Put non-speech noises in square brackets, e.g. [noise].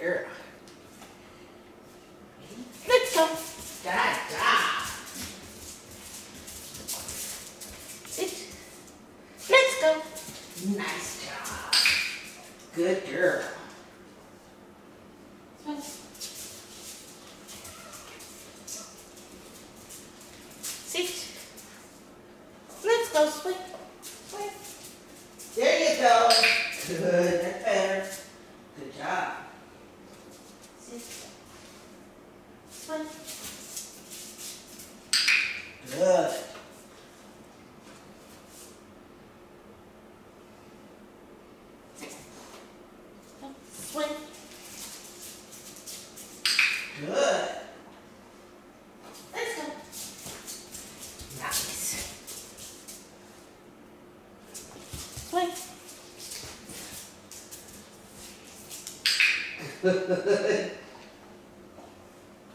Yeah. Let's go. Da da. Sit. Let's go. Nice job. Good girl. Sit. Let's go, swing. There you go. Good. That's better. Good job. Swing. Good. Swing. Good. Let's go. Nice. Swing. [laughs] Good.